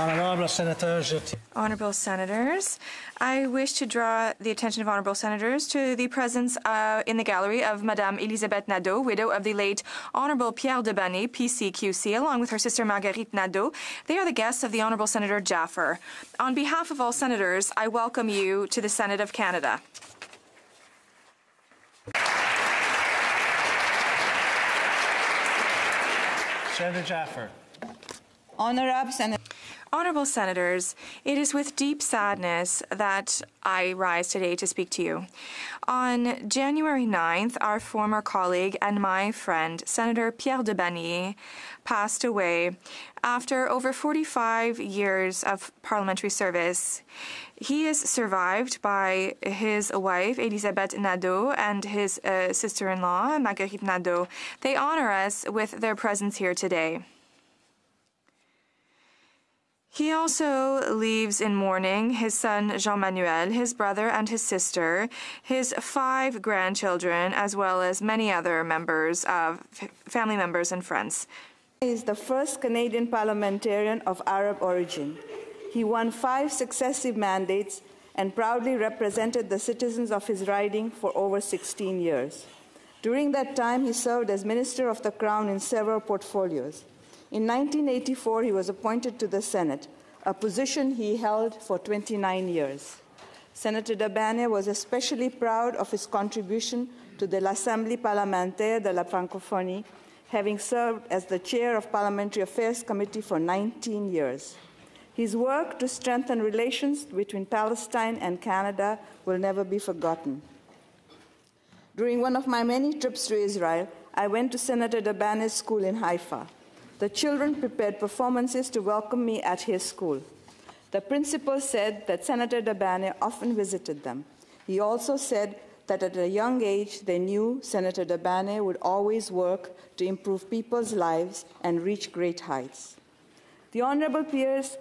Honourable Senator Jeté. Honorable Senators, I wish to draw the attention of Honorable Senators to the presence uh, in the gallery of Madame Elisabeth Nadeau, widow of the late Honorable Pierre de Bané, PCQC, along with her sister Marguerite Nadeau. They are the guests of the Honorable Senator Jaffer. On behalf of all Senators, I welcome you to the Senate of Canada. Senator Jaffer. Honorable Senator. Honorable Senators, it is with deep sadness that I rise today to speak to you. On January 9th, our former colleague and my friend, Senator Pierre de Bané, passed away after over 45 years of parliamentary service. He is survived by his wife, Elisabeth Nadeau, and his uh, sister in law, Marguerite Nadeau. They honor us with their presence here today. He also leaves in mourning his son Jean Manuel, his brother and his sister, his five grandchildren, as well as many other members of family members and friends. He is the first Canadian parliamentarian of Arab origin. He won five successive mandates and proudly represented the citizens of his riding for over 16 years. During that time, he served as Minister of the Crown in several portfolios. In 1984, he was appointed to the Senate, a position he held for 29 years. Senator de Bané was especially proud of his contribution to the l'Assemblée parlementaire de la Francophonie, having served as the chair of Parliamentary Affairs Committee for 19 years. His work to strengthen relations between Palestine and Canada will never be forgotten. During one of my many trips to Israel, I went to Senator de Bané's school in Haifa. The children prepared performances to welcome me at his school. The principal said that Senator de Bané often visited them. He also said that at a young age they knew Senator de Bané would always work to improve people's lives and reach great heights. The Honorable Pierce,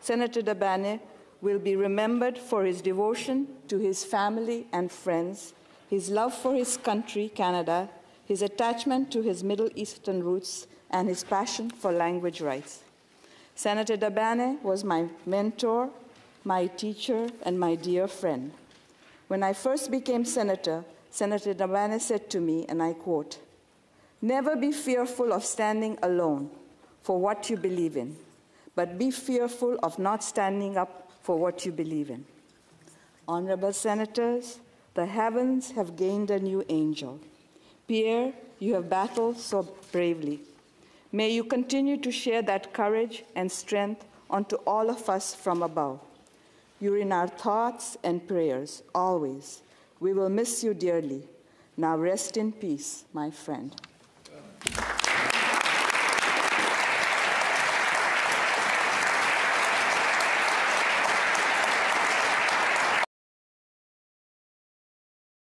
Senator de Bané will be remembered for his devotion to his family and friends, his love for his country, Canada, his attachment to his Middle Eastern roots, and his passion for language rights. Senator de Bané was my mentor, my teacher, and my dear friend. When I first became senator, Senator de Bané said to me, and I quote, Never be fearful of standing alone for what you believe in, but be fearful of not standing up for what you believe in. Honorable senators, the heavens have gained a new angel. Pierre, you have battled so bravely. May you continue to share that courage and strength onto all of us from above. You're in our thoughts and prayers always. We will miss you dearly. Now rest in peace, my friend.